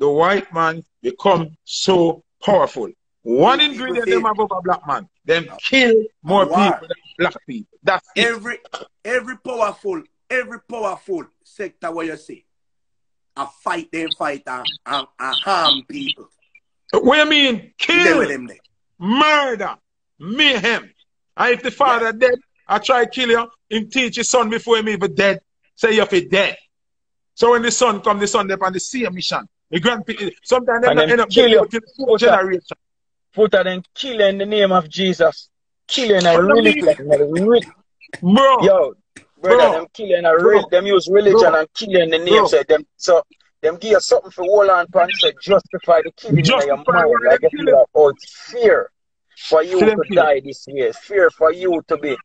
the white man become so powerful. One ingredient them have over black man. Them kill more War. people than black people. That's it. Every every powerful, every powerful sector where you see, a fight them fight and, and, and harm people. What you mean? Kill, them there. murder, mayhem. And if the father dead, I try kill you, him teach his son before him even dead. Say you're dead. So when the son come, the son they on the same mission. The grandpa, sometimes they And end up kill dead you. until the fourth generation. Put her then kill in the name of Jesus. Killing a What do you religion. in a re- Bro, Yo, brother, Bro. them kill in a Bro. re- them use religion Bro. and killing the name. So them so them give you something for hold on pan to justify the killing in your mind. Like you feel oh, fear for you to die this way. Fear for you to be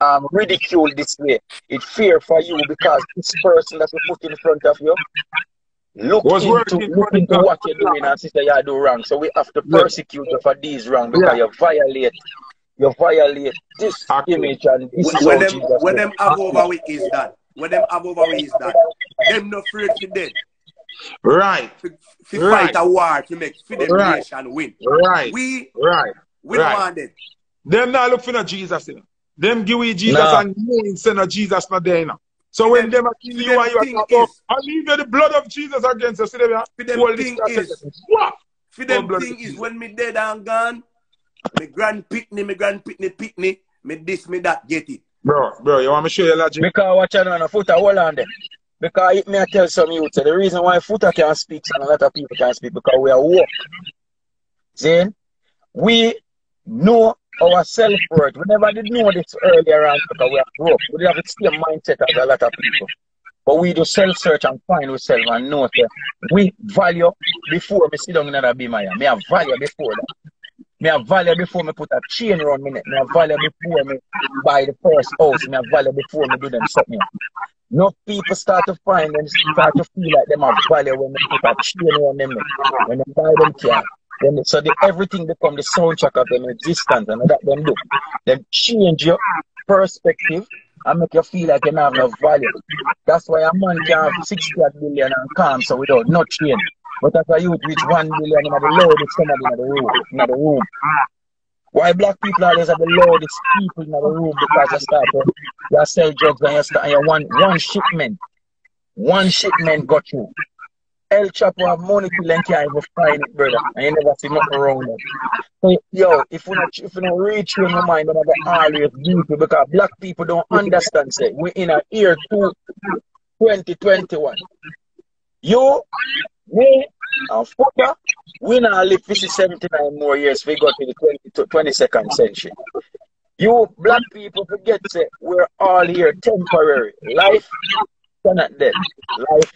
um ridiculed this way. It's fear for you because this person that you put in front of you look Was into look into what you're doing and sister you do wrong. So we have to Yeah. persecute you for these wrong because Yeah. you violate you violate this Actually. image and this when how them Jesus when is. them have over with is that. When them have over with is that. Them no afraid to dead. Right, To, to Right. fight a war to make for them Right. nation win. right, We right. we Right. don't want it. Them not look for no Jesus, you know. Them give we Jesus Nah. and you say no Jesus not there, you know. So when them a kill you them and you are talking is- I leave you the blood of Jesus against you. See them, For them Hold this thing is- Swap. For them Oh, thing is when me dead and gone, me grand picnic, me grand picnic, picnic, me this, me that, get it. Bro, bro, you want me to show you logic? Because watch out on a Foota, hold on there. Because it may tell some youth the reason why Foota can't speak and a lot of people can't speak because we are woke. See? We know our self worth. We never did know this earlier on because we are broke. We have the same mindset as a lot of people. But we do self search and find ourselves and know that we value before me sit down in beam. I Me have value before that. Me have value before me put a chain around me. Me have value before me buy the first house. Me have value before me do them something. No people start to find and start to feel like them have value when they put a chain around them. When they buy them car. Then so the, everything become the soundtrack of them existence and that them do. Them change your perspective and make you feel like you have no value. That's why a man can have 60 billion and calm so without no change. But as a youth reach 1 billion in the loudest somebody in the room. In the room. Why black people always have the loudest people in the room because you start to you sell drugs and you start and you want one shipment. One shipment got you. El Chapo have money till and can't even find it, brother. And you never see nothing wrong. So, yo, if we not if we not reach in your mind, then I always beauty because black people don't understand say we in a year two 2021. You, me, and Fucker, we now live for 79 more years. We got to the 20, to 22nd century. You black people forget say we're all here temporary. Life cannot dead. Life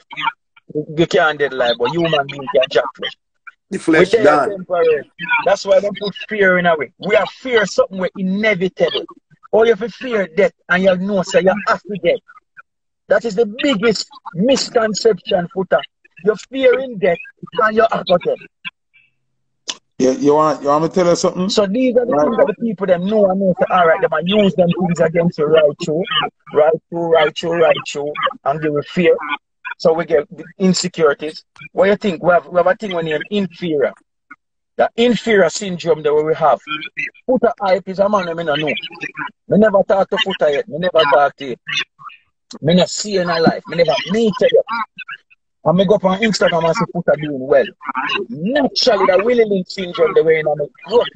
you can't dead life, but human being can jack flesh. The We flesh there gone. temporary. That's why they put fear in a way. We have fear something we're inevitable. Or you have to fear death and you know say you have to death. That is the biggest misconception, Foota. You're fearing death and you have to death. You, you want you want me to tell you something? So these are the Right. things that the people them know and know say, all right, them and use them things against you right through, right through, right through, right through, and give you fear. So we get insecurities. What you think? We have we have a thing we name inferior. The inferior syndrome that we have. Foota hype is a man I no know. Me never talk to Foota yet. Me never talk to you. Me never see in my life. Me never meet you. And me go up on Instagram and see Foota doing well. Naturally, the Willie Lynch syndrome the way in my growth,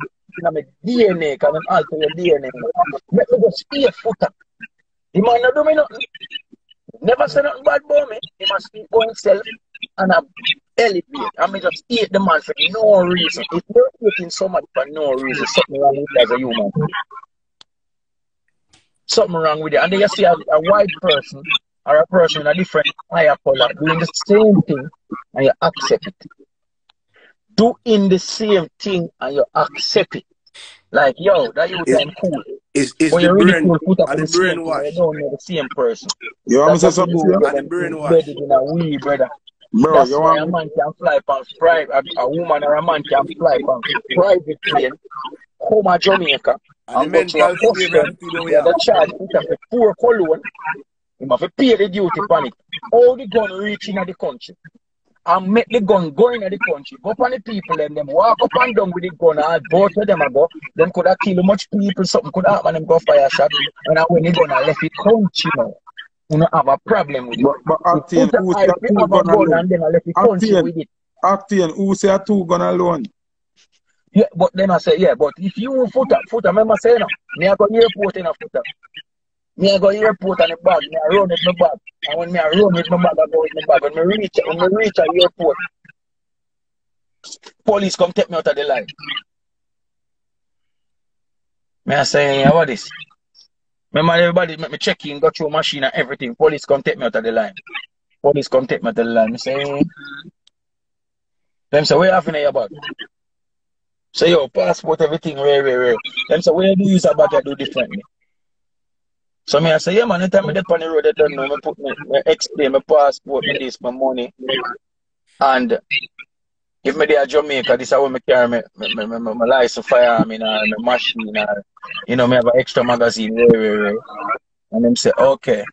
in my DNA, can alter your DNA. Let me just hear Foota. The man not do me nothing. Never say nothing bad about me. He must speak for himself and I elevate. I mean just hate the man for no reason. If you're hating somebody for no reason, something wrong with you as a human. Something wrong with it. And then you see a, a white person or a person in a different higher color doing the same thing and you accept it. Doing the same thing and you accept it. Like, yo, that you damn cool. Is is But the you brain cool put up and the the same brain wash. you don't know the same person. You want me to say something? you to do, you? And the brain wash. embedded in a we, brother. Bro, That's you why a want me? man can fly on private, a, a woman or a man can fly on private plane, come to Jamaica, And the and go to a mental slavery custom, and the we where the charge put up a poor cologne, he must pay the duty on it. How the gun reach in the country? And make the gun go in the country. Go upon the people and them walk up and down with the gun and both of them go. Them could have killed much people, something could happen them go fire shot. And when they gonna left it country now. You don't have a problem with it. But, but Actian, who say two gun alone? Actian, Actian, who say a two gun alone? Yeah, but then I say, yeah, but if you foot up, foot up, remember saying, no, me I go airport in a foot up. Me I go airport on the bag, me I run with my bag. And when me I run with my bag, I go with my bag. When me reach, when me reach at airport, police come take me out of the line. Me I say, yeah, what? Remember everybody make me check in, go through machine and everything. Police come take me out of the line. Police come take me out of the line. Me say, them say, where you having your bag? Say, yo, passport, everything, rare, rare, rare. Them say, where do you use a bag I do differently? So me I say, yeah man, anytime I get on the road, they don't know, me put me, me explain my passport, me this, my money. And if me there Jamaica, this is how me carry me, me, me, me, my license, firearm, in, my machine, or, you know, me have an extra magazine, rare, rare, rare. And them say, okay,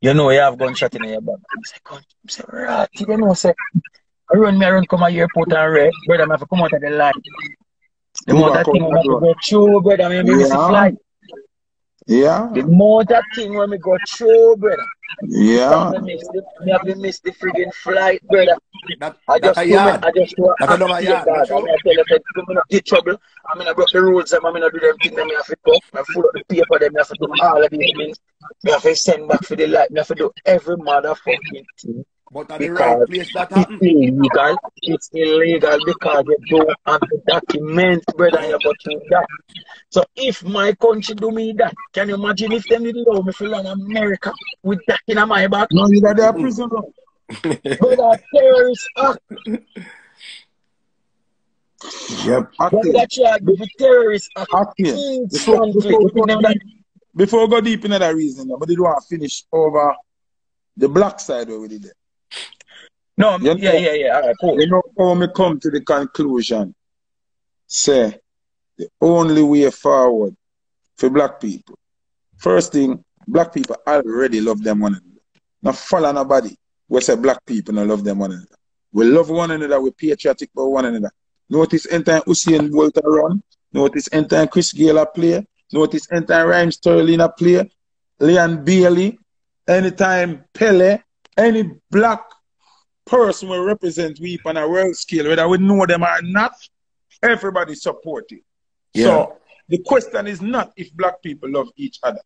you know you have gunshot in your bag. I say, gun, I say, right, you know, say, I run me around come to airport and red, brother, I have to come out of the line. The amount of thing I go through, brother, I mean, yeah. miss the flight. Yeah. The amount of thing when we go through, brother. Yeah. Me, miss the, me have to miss the friggin' flight, brother. That, I just that do a me, yard. I just do That a yard, God. I mean, I tell you, if I'm not get trouble, I mean, I broke the rules, I mean, I do them things, I have to go, I full up the paper, then I have to do all of these things. I have to send back for the light, I have to do every motherfucking thing. But at the right Because place that it's happened. illegal. It's illegal because you don't have the document, brother, you got to that. So if my country do me that, can you imagine if them didn't allow me to land America with that in my back? No, you got there mm. prison. bro. Brother, terrorist act. Yep. When Actian, that charge with terrorist act Actian. Before, instantly. before, You think them before we go deep into that reason, but they don't want to finish over the black side where we did it. No, You yeah, know- yeah, yeah. All right, cool. You know how me come to the conclusion, say the only way forward for black people. First thing, black people already love them one another. Now follow nobody. We say black people don't love them one another. We love one another, we patriotic for one another. Notice anytime Usain Bolt run, notice anytime Chris Gayle play, notice anytime Ryan Sterling a play, Leon Bailey, anytime Pele, any black person will represent we on a world scale, whether we know them or not, everybody support it. Yeah. So the question is not if black people love each other.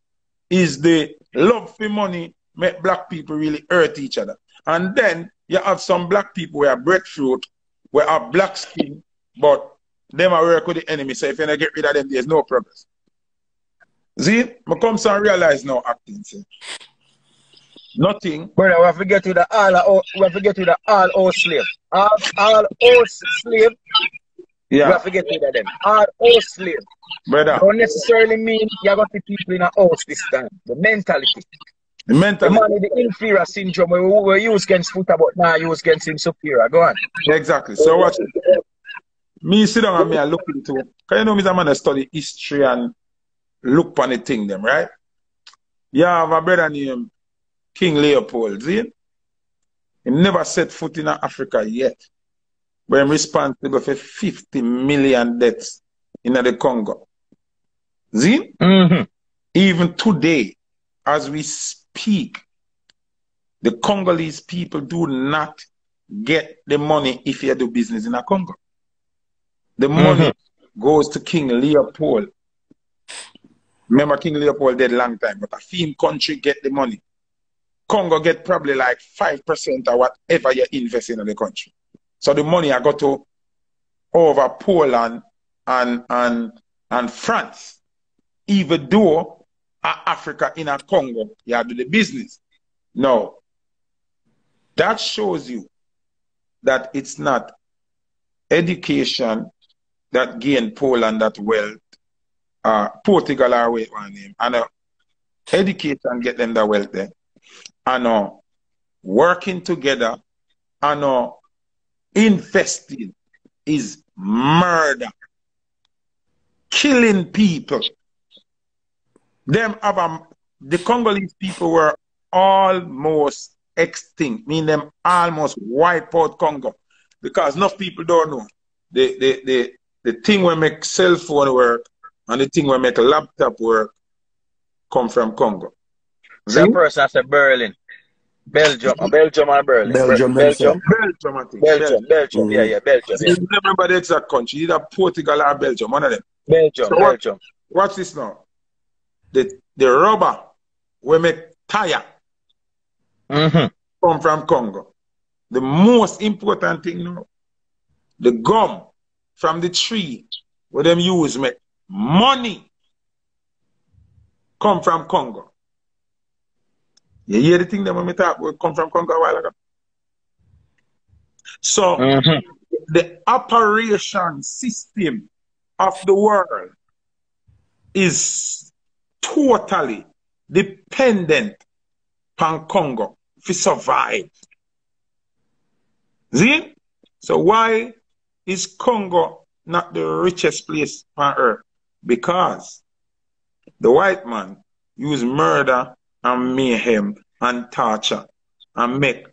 Is the love for money make black people really hurt each other? And then you have some black people who are breadfruit, who are black skin, but them are work with the enemy. So if you don't get rid of them, there's no progress. See, I come to realize now acting. See. Nothing Brother, we have to get to the all, we have to get to the all old slave. All, all old slave, we yeah, have to get rid of them. All old slave. brother. Don't necessarily mean you're going to people in a house this time. The mentality. The mentality. The man with the inferior syndrome we, we use against but now use against him superior. Go on. Exactly. So watch it. Me sit down and me I look into Cause you know me a man that study history and look on the thing them, right? You have a brother named King Leopold, see? He never set foot in Africa yet. But I'm responsible for 50 million deaths in the Congo. See? Mm-hmm. Even today, as we speak, the Congolese people do not get the money if you do business in a Congo. The money goes to King Leopold. Remember, King Leopold dead a long time, but a film country get the money. Congo get probably like 5% of whatever you invest in the country. So the money I got to over Poland and and and France. Even though a Africa in a Congo, you do the business. No. That shows you that it's not education that gain Poland that wealth, uh, Portugal or wait one name, and uh, education get them that wealth there. And uh, working together and uh, investing is murder. Killing people. Them have a, the Congolese people were almost extinct, mean them almost wipe out Congo. Because enough people don't know. The the the, the thing where make cell phone work and the thing where make laptop work come from Congo. The person said Berlin. Belgium, uh, Belgium or Berlin? Belgium, Belgium, Belgium, I think. Belgium, Belgium, yeah, yeah, Belgium, yeah. Remember the exact country, either Portugal or Belgium, one of them. Belgium, So what- Belgium. Watch this now. The the rubber we make tire Mm-hmm. come from Congo. The most important thing now, the gum from the tree where them use make money come from Congo. You hear the thing that when we talk about come from Congo a while ago? So Mm-hmm. the operation system of the world is totally dependent on Congo to survive. See? So why is Congo not the richest place on earth? Because the white man used murder and mayhem and torture and make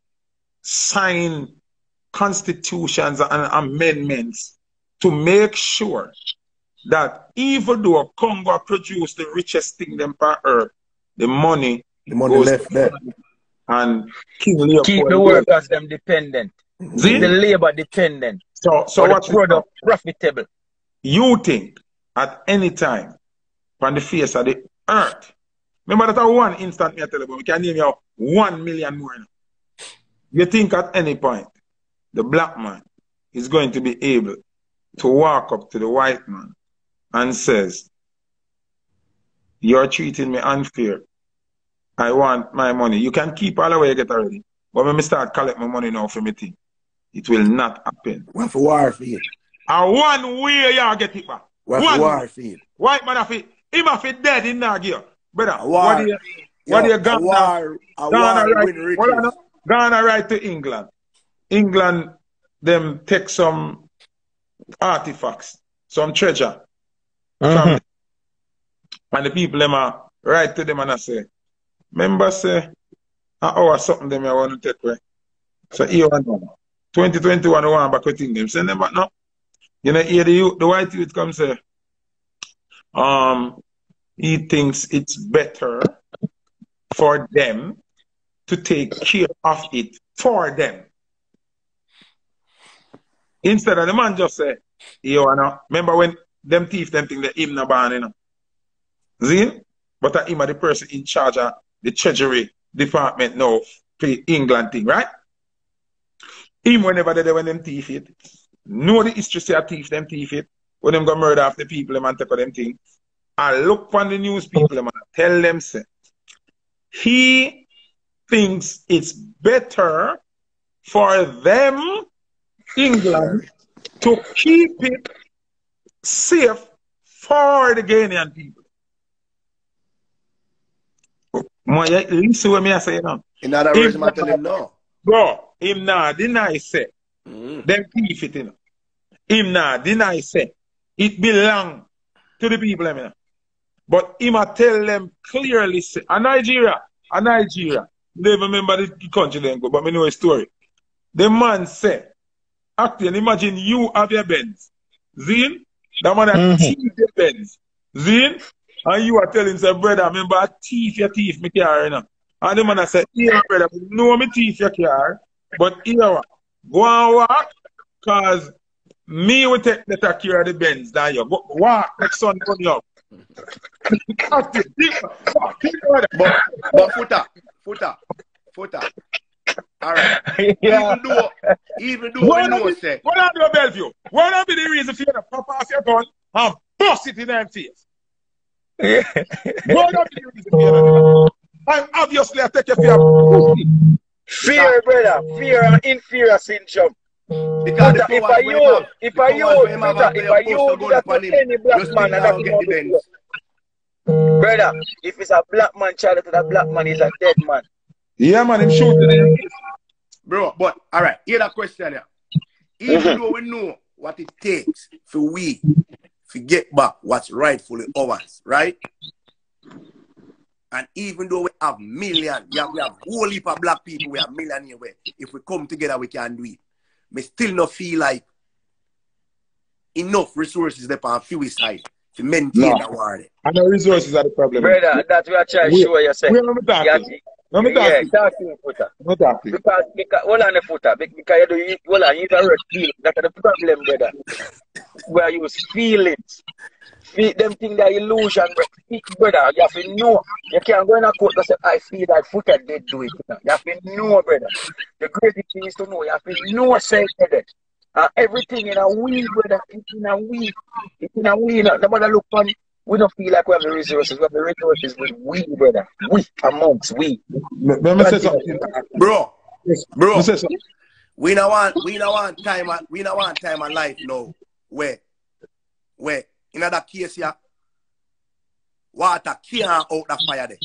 sign constitutions and amendments to make sure that even though Congo produce the richest thing them on earth, the money The money goes left there. and King Keep the workers them dependent. See? The labor dependent. So, so So the what product profitable. you think at any time on the face of the earth? Remember that one instant me I tell you, we can name you one million more. now. You think at any point the black man is going to be able to walk up to the white man and says, You're treating me unfair. I want my money. You can keep all the way you get already. But when me start collect my money now for me thing, it will not happen. One for Warfield. And one way you get it back. One One for Warfield. White man have it. Him have it dead in that gear. Brother, A what do you what do you got now? war, Ghana war right, win riches. hold on now. Ghana right to England. England them take some artifacts, some treasure Mm-hmm. from and the people them are write to them and I say, remember say an hour something them I want to take away. So here one now. 2021 I want back with them. Send them back now. You know, here the youth, the white youth come say, um, he thinks it's better for them to take care of it for them. Instead of the man just say, you know, remember when them thief them think that him no born, you know. See? But that him are the person in charge of the treasury department now for England thing, right? Him whenever they when them thief it. Know the history say a thief them thief it. When them go murder after people them and take them thing. I look on the news people and I tell them say he thinks it's better for them, England, to keep it safe for the Ghanaian people. You listen what me I say now. In other words, I'm telling him no. Bro, him nah deny say Mm. them thief it, you know. Him nah deny say it belong to the people, you know. But him a tell them clearly say, a Nigeria, a Nigeria, never remember the country then go, but me know a story. The man say, acting, imagine you have your Benz. Zin, the man Mhm. thief the Benz. Zin, and you are telling say, brother, remember I thief your thief me car, you know. And the man I say, here, brother, no me thief your car, but here, go and walk, cause me will take better care of the Benz than you. Go, walk, next son come you up. Acting, thief, fuck, thief, brother. But, but Foota, Foota, Foota. All right. yeah. Even though, even though we What know, be, say, what are the Bellevue? What are be the reason for you to pop off your gun and bust it in them face? What are be the reason for you to do that? And obviously I take you for your oh. pussy. Fear, brother. Fear and inferior syndrome. Because the if I you, have, if I you, we have brother, have if I you to that to any black Just man, think and now that get the the Benz. Brother, if it's a black man child to that black man, he's a dead man. Yeah, man, him shoot in the. Bro, but all right, hear that question here. Even though we know what it takes for we to get back what's rightfully ours, right? And even though we have millions, we have, we have whole heap of black people, we have million here. If we come together, we can do it. Me still not feel like enough resources there on few side to maintain No. that war. there. And the resources are the problem. Brother, that's what I try to show you. Say. We are not Yeah, talking. No, me yeah, talking. talk to me, Foota. No talking. Because, because, hold on the Foota. Be- Because you do, you, hold on, you don't rush feel. That's the problem, brother. Where you feel it. Feel them thing that illusion, bro. Speak, brother. You have to know. You can't go in a court and say, I feel that Foota did do it. You have to know, brother. The greatest thing is to know. You have to know, say, brother. Uh, everything in a we, brother. It's in a we. It's in a we. You know. Nobody look on. We don't feel like we have the resources. We have the resources with we, brother. We amongst we. Let let me say something. Bro, bro, Let me say something. we don't want we don't want time of- we don't want time of life now where where in that case here water can't out the fire there.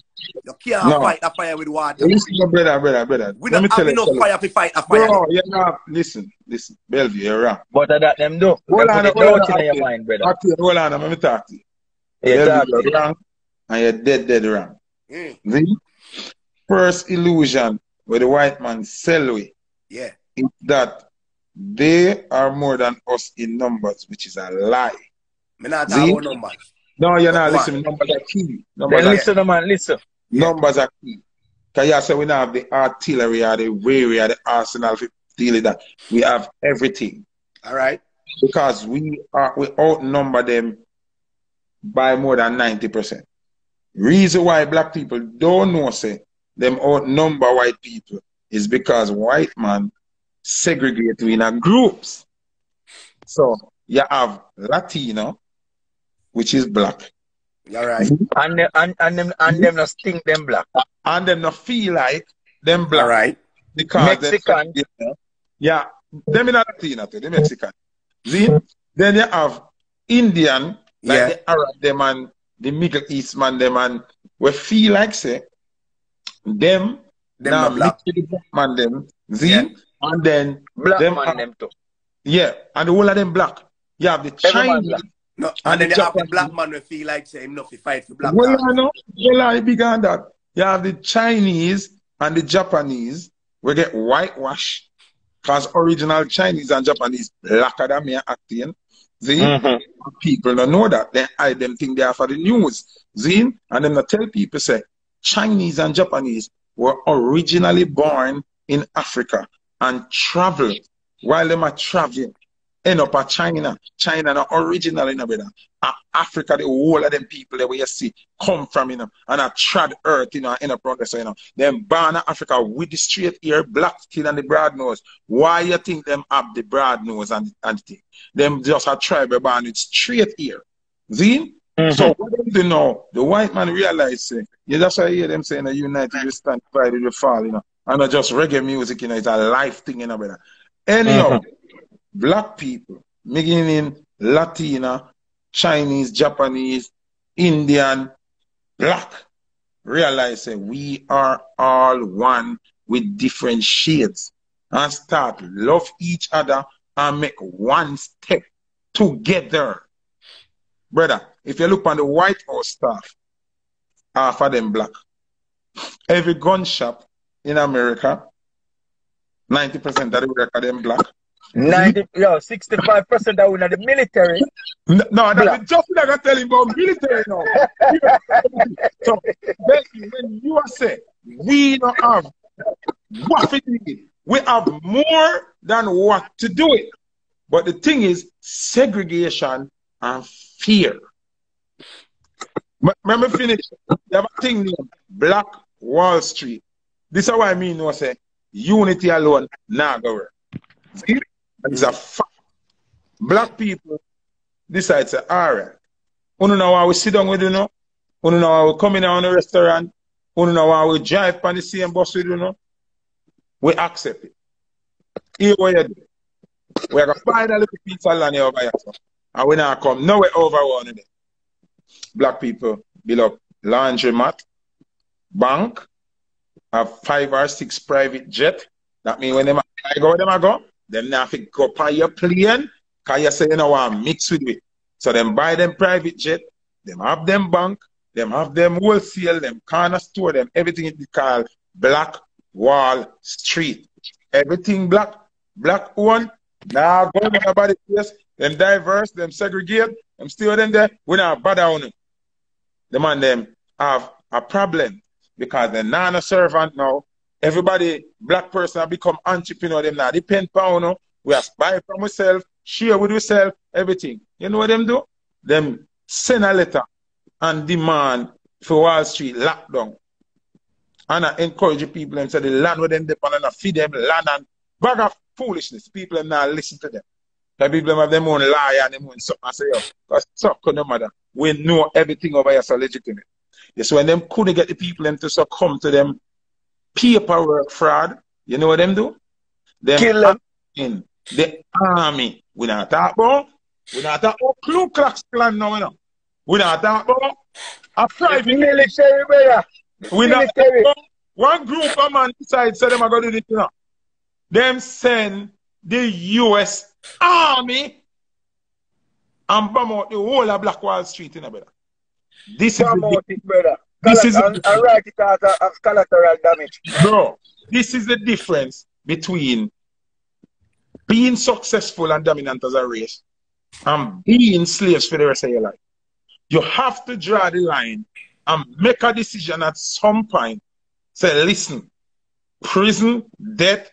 You can't No. fight the fire with water. Listen, brother, brother, brother. We Let don't tell have you. enough fire to fight the fire. Bro, you're not. Listen, listen. Bellevue, you're wrong. But uh, that them do. Hold They on, put hold on, in your mind, brother. Okay, hold on, let me talk to you. Yeah, Bellevue, you're wrong. And you're dead, dead wrong. Mm, The first illusion where the white man sell we yeah. is that they are more than us in numbers, which is a lie. Me not See? talk about. No, you're not listening. Numbers are key. Numbers Then are, listen, man, listen. numbers are key. Because you say we don't have the artillery or the way or the arsenal to deal with that. We have everything. All right. because we are we outnumber them by more than 90%. Reason why black people don't know say them outnumber white people is because white man segregate we in a groups. So you have Latino, which is black, All right. Mm-hmm. And them, and, and them, and them not stink them black. and them not feel like them black All right. because them- Mexican. Yeah, them in a Latina too, the Mexican. See? Then you have Indian, like Yeah. the Arab them and the Middle East man them and we feel like say them Them now black. mix with the black man them. See? Yeah. And then Black Them man, are- them too. yeah, and the whole of them black. You have the Every Chinese. Black. No, And and then the you have the Japanese. black man who feel like say him not to fight for black Well, cause. I know. Well, I bigger than that. You have the Chinese and the Japanese. We get whitewash because original Chinese and Japanese blacker than me acting. See? Mhm. People don't know that. They hide them think they are for the news. See? And then I tell people say Chinese and Japanese were originally born in Africa and traveled while they are traveling. End up at China. China not original in brother. A- Africa, the whole of them people that we you see come from, you know, and I trod earth, you know, in a progress, you know. Them born in Africa with the straight ear, black skin and the broad nose. Why you think them have the broad nose and, and the thing? Them just a tribe born with straight ear. See? Mhm. So what do you know? The white man realize, say, yeah, that's why I hear them saying the united we stand, divided we fall, you know. And not just reggae music, you know, it's a life thing, you know, brother. Anyhow, black people, beginning Latina, Chinese, Japanese, Indian, black, realize that we are all one with different shades and start love each other and make one step together. Brother, if you look on the White House staff, half of them black. Every gun shop in America, 90% of the work them black. 90, yo, 65% that were in the military. No, Black. that's just like I tell him about military now. so basically, when you are saying we don't have what we need, we have more than what to do it. But the thing is segregation and fear. Remember finish. You have a thing named Black Wall Street. This is what I mean. No, say unity alone, nah, go work. See? It's a fact. Black people decide to, all right, you know how we sit down with you know, you know how we come in on the restaurant, you know how we drive on the same bus with you know, we accept it. Here what you do. We're gonna find a little piece of land over here. And we now come nowhere over one of them. Black people build up laundromat, bank, have five or six private jet. That means when them I go, them I go, them now to go on your plane, cause you say you know want mix with it. So them buy them private jet, them have them bank, them have them wholesale, them corner store, them everything is called Black Wall Street. Everything black, black one. Now go to nobody place. Them diverse, them segregate, them still in there. We not bad on them. The man them have a problem because they're not a servant now. Everybody, black person become entrepreneur. Them now depend on you. We have buy from ourselves, share with yourself, everything. You know what them do? Them send a letter and demand for Wall Street lockdown. And I encourage people and say the land with them depend and I feed them land and bag of foolishness. People are not listen to them. The people have them own lie and them own something. I say, yo, because suck no matter. We know everything over here so legitimate. Yes, when them couldn't get the people them to succumb to them paperwork fraud, you know what them do? Them Kill them. in the army. We not talk about. We not talk about Ku Klux Klan now, you know. We not talk about a private. Military, brother. We not talk about one group of man decide say them are gonna do this, you know. Them send the US Army and bomb out the whole of Black Wall Street, you know, brother. This is the it, brother. This Colla- is- and, and write it out as as collateral damage. Bro, this is the difference between being successful and dominant as a race and being slaves for the rest of your life. You have to draw the line and make a decision at some point. Say, listen, prison, death,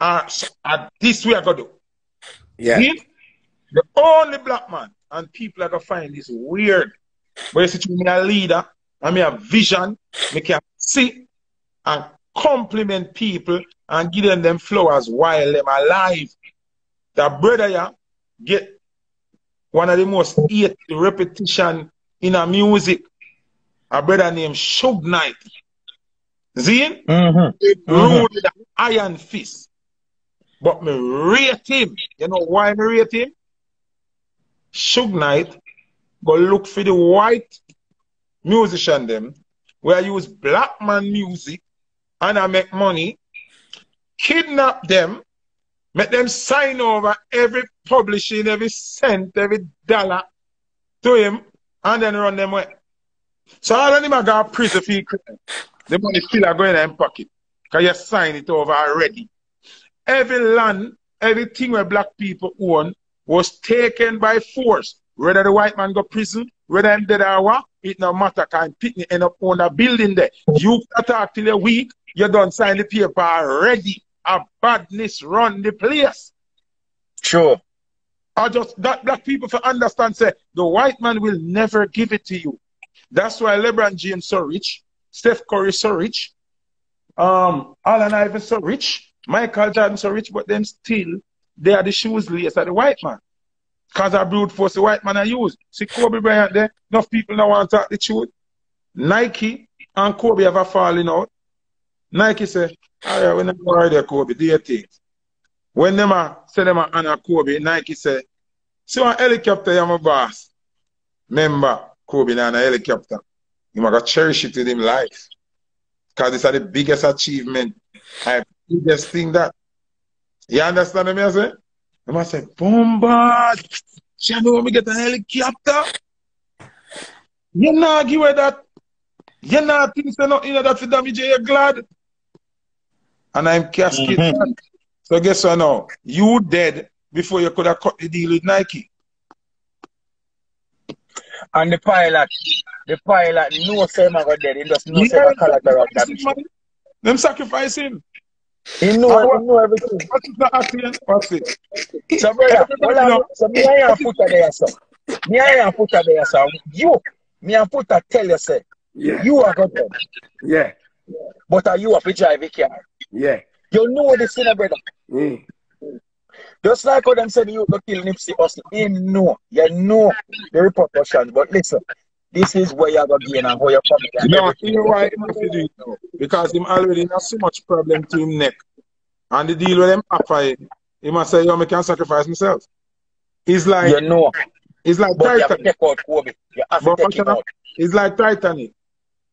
are, are this we are going to do. Yeah. See? The only black man, and people are going to find this weird. But you see, me a leader, and me a vision, me can see and compliment people and give them them flowers while them alive. That brother yeah, get one of the most eight repetition in a music. A brother named Suge Knight. See? Mm-hmm. rule with an iron fist. But me rate him. You know why me rate him? Suge Knight go look for the white musician them where I use black man music and I make money, kidnap them, make them sign over every publishing, every cent, every dollar to him, and then run them away. So all of them are going to prison for crime. The money still are going in pocket. Because you sign it over already. Every land, everything where black people own was taken by force. Whether the white man go prison, whether him dead or what, it no matter. Can Pitney end up on a building there. You can talk till a week, you don't sign the paper already. A badness run the place. Sure. I just that black people for understand say the white man will never give it to you. That's why LeBron James so rich, Steph Curry so rich, um, Allen Iverson so rich, Michael Jordan so rich, but them still they are the shoes laced of the white man. Cause I brute force the white man I use. See Kobe Bryant there, enough people don't want to talk the truth. Nike and Kobe have a falling out. Nike say, all right, we not there, Kobe, do your thing. When them a say them a Kobe, Nike say, see one helicopter, you're my boss. Remember, Kobe na a helicopter. You must cherish it in him life. Because it's the biggest achievement. The biggest thing that. You understand what I say? You must say, bombard. You know when we get a helicopter? You not give away that. You not think say nothing that for damage your glad. And I'm casket. Mhm. So guess what now? You dead before you could have cut the deal with Nike. And the pilot, the pilot no say him a go dead. He just say him a collateral damage. Them sacrifice him. He know, he know everything. What is the accident? What's it? So brother. So me I am put there, so. Me I am put there, so. You, me and put tell you, say, Yeah. you are good, Yeah. but are you up to drive a? Yeah. You know this thing, brother. Mm. Just like how them said you go kill Nipsey Hussle. You know, you know the repercussions. But listen, this is where you're going to gain and how you're coming. and No, you know why he must do it now? Because him already has so much problem to him neck. And the deal with him offer him, he must say, yo, I can sacrifice myself. It's like, You know, it's like but you Titanic. take out Kobe. You have to take out. It's like Titanic.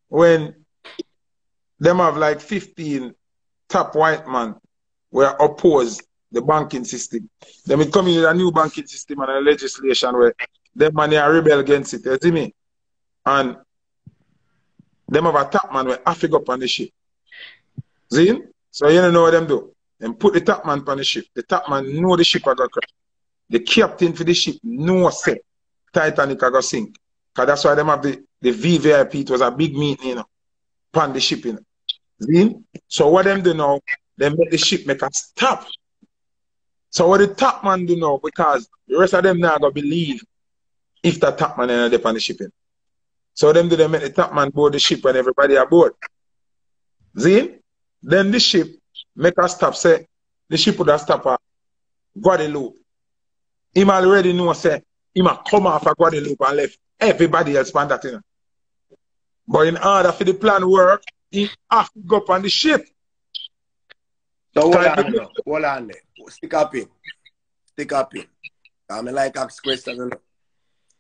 When them have like 15 top white man were oppose the banking system. Then we come in with a new banking system and a legislation where them money are rebel against it. You see me? And them have a top man to go up on the ship. See? So you don't know what them do. Them put the top man on the ship. The top man know the ship are going to crash. The captain for the ship know say Titanic are going to sink. Because that's why them have the, the VVIP. It was a big meeting, you know, upon the ship, you know. See? So what them do now, they make the ship make a stop. So what the top man do now, because the rest of them now going to believe if the top man end up on the ship. So them do they make the top man board the ship and everybody aboard. See? Then the ship make a stop, say, the ship would have stop at Guadeloupe. Him already know, say, he might come off of Guadeloupe and left everybody else on that, thing. But in order for the plan work, he have to go up on the ship. So hold on, now. hold on there. Stick up in. Stick up in. I mean, like ask question, you.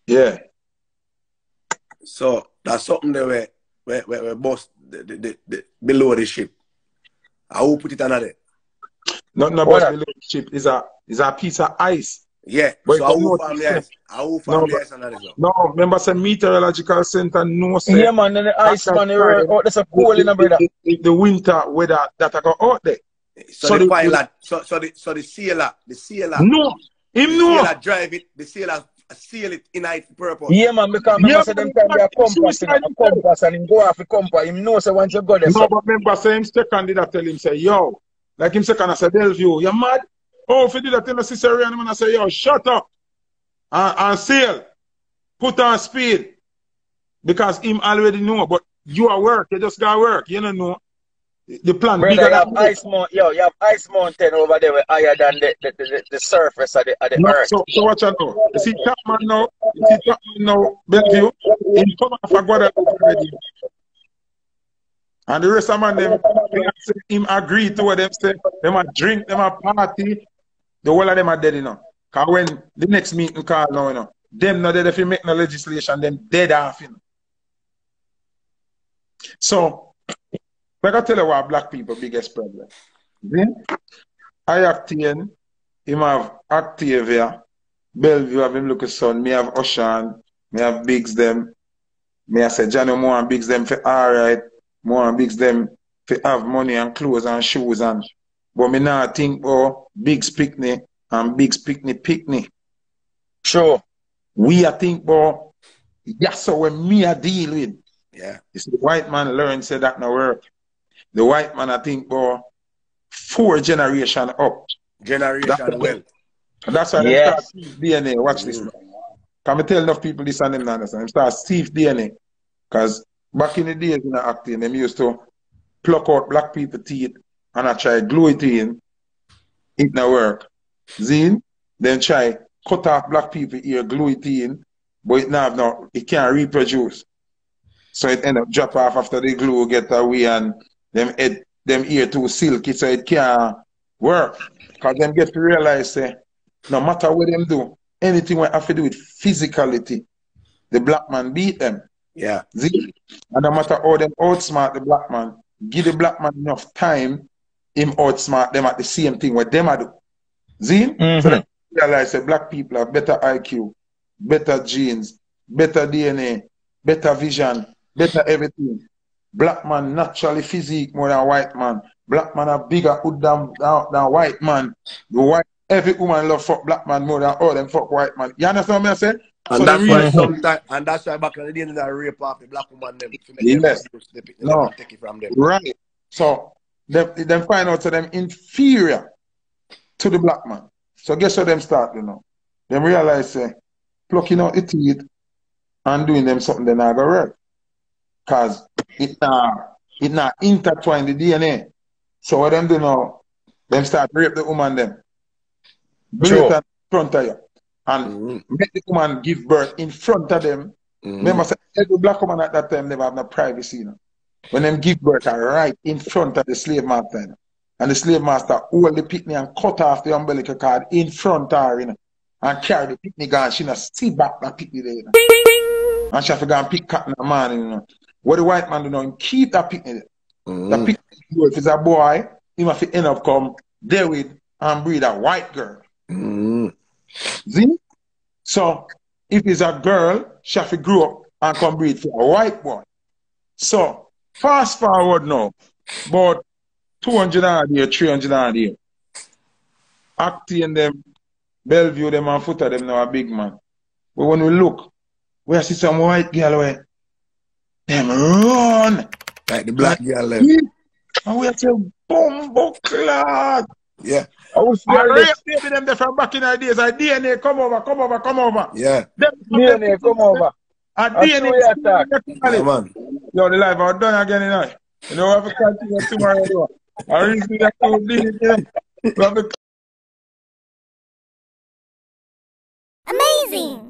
Yeah. So that's something that we we we, we bust the, the, the, the, below the ship. I will put it under there. Not not What but below the ship is a is a piece of ice. Yeah. But so I will what family I'm ice. I will No, family but- ice under there. so. No, remember some meteorological center no say Yeah, man, and the ice, man, oh, the the- time. oh, that's a cool, you know, brother. the, the, the winter weather that I got out there. So, So the, the- pilot, so, so the so the sailor, the sailor, No, him the no. sailor drive it, the sailor seal it in its purpose. Yeah, man, because Yeah, remember, say them but time be a compass, you know, a compass, and him go off the compass. Him know, say, once you go there, No, so, but remember, say him second did I tell him, say, yo, like him second, I said, Delview, you mad? Oh, if you did that tell the Caesarean, I'm gonna say, yo, shut up. And, and sail. Put on speed. Because him already know, but you are work, you just got work, you don't know. The plan brother, bigger you have ice mountain, yo, you have ice mountain over there, higher than the, the, the, the, surface of the, of the No, earth. so, so watch out now. You see Chapman now, you see Chapman now, Bellevue, him come off of Guadeloupe already. And the rest of man, them, him agree to what them say. Them a drink, them a party. The whole of them are dead, you know. Because when the next meeting call now, you know, them not dead if you make no legislation, them dead off, you know. So, I tell you what black people biggest problem. Then, I Octane, him have Octavia, Bellevue have him look at son, me have Ocean, me have Biggs them. Me I say Johnny more and Biggs them for alright, more and Biggs them for have money and clothes and shoes and but me now think oh Biggs picnic and Biggs picnic picnic. Sure. We I think about that's how when me I deal with. Yeah. You see, the white man learn say that no work. The white man I think about four generation up. Generation That's- wealth. And that's why Yes. they start thief DNA. Watch this. man. Can I tell enough people this and them not understand? Them start thief DNA. Because back in the days in the acting, them used to pluck out black people teeth and I try glue it in. It not work. Zine, then try cut off black people ear, glue it in, but it not have no, it can't reproduce. So it end up drop off after the glue get away and them head, them ear too silky so it can't work. Because them get to realize say, no matter what them do, anything we have to do with physicality, the black man beat them. Yeah. See? And no matter how them outsmart the black man, give the black man enough time, him outsmart them at the same thing what them a do. See? Mhm. So they realize that black people have better IQ, better genes, better DNA, better vision, better everything. Black man naturally physique more than white man. Black man have bigger hood than, than, than white man. The white every woman love fuck black man more than all them fuck white man. You understand what I say? And So that's why sometimes, and that's why back in the day, they rape off the black woman them to make Yes. them the pick- No. take it from them. Right. So them, them find out to them inferior to the black man. So guess what them start, you know? Them realize say plucking out the teeth and doing them something they not gonna work. Cause it not it not intertwine the DNA. So what them do now, them start rape the woman them. Bring Sure. it in front of you. And Mhm. make the woman give birth in front of them Mhm. Remember, say, every black woman at that time never have no privacy. You know? When them give birth, are right in front of the slave master. You know? And the slave master hold the picnic and cut off the umbilical cord in front of her, you know, and carry the picnic and she not see back that picnic there. You know? And she have to go and pick cotton in the morning, you know. What the white man do now, him keep that picnic. Mhm. That picnic, if it's a boy, he must end up come there with and breed a white girl. Mhm. See? So if it's a girl, she have to grow up and come breed for a white boy. So, fast forward now, about 200 odd year, 300 odd year. Acting them, Bellevue them and Foota them now a big man. But when we look, we see some white girl where them run. Like the black girl eh? them. And we say, bumbo clad. Yeah, I was I scared rape baby them there from back in the days. I DNA, come over, come over, come over. yeah. Them, DNA come over. I I DNA. you attack. Yeah, man. Yo, the life are done again, you know. You know, we have to continue tomorrow. though. I really see that to do it again. We have to Amazing!